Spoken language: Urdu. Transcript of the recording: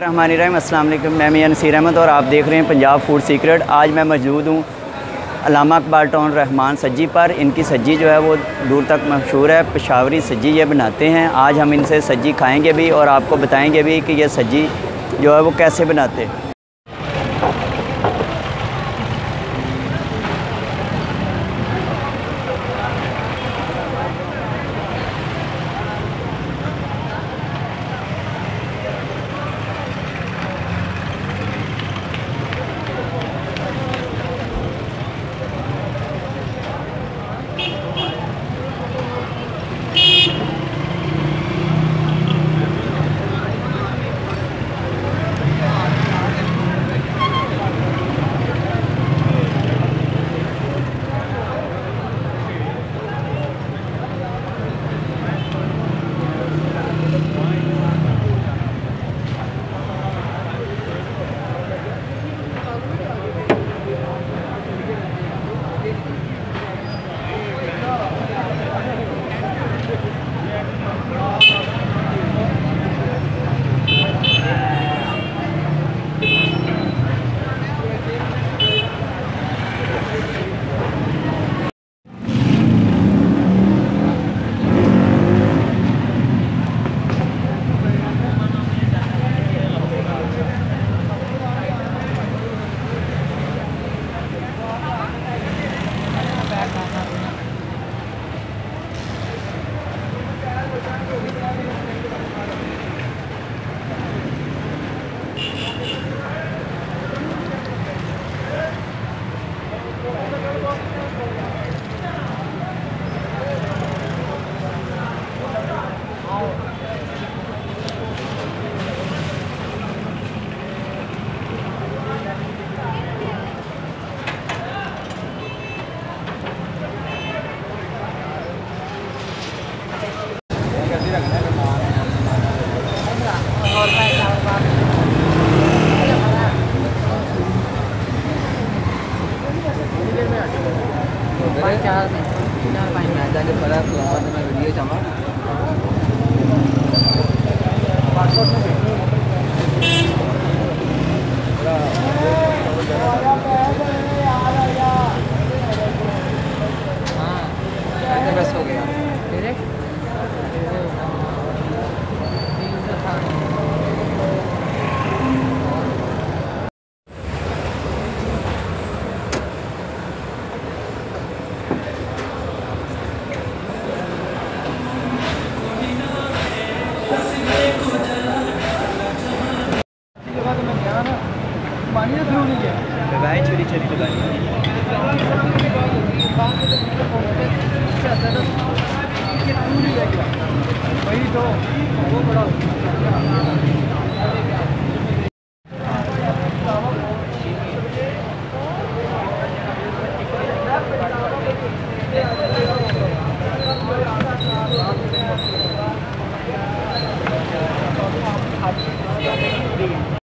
رحمان الرحیم، السلام علیکم۔ میں میاں نصیر احمد اور آپ دیکھ رہے ہیں پنجاب فوڈ سیکرٹ۔ آج میں موجود ہوں علامہ اقبال ٹاؤن رحمان سجی پر۔ ان کی سجی جو ہے وہ دور تک مشہور ہے۔ پشاوری سجی یہ بناتے ہیں۔ آج ہم ان سے سجی کھائیں گے بھی اور آپ کو بتائیں گے بھی کہ یہ سجی جو ہے وہ کیسے بناتے ہیں۔ Gracias. بس ہو لگائیں چھری چھری لگائیں وہی تو وہ بڑا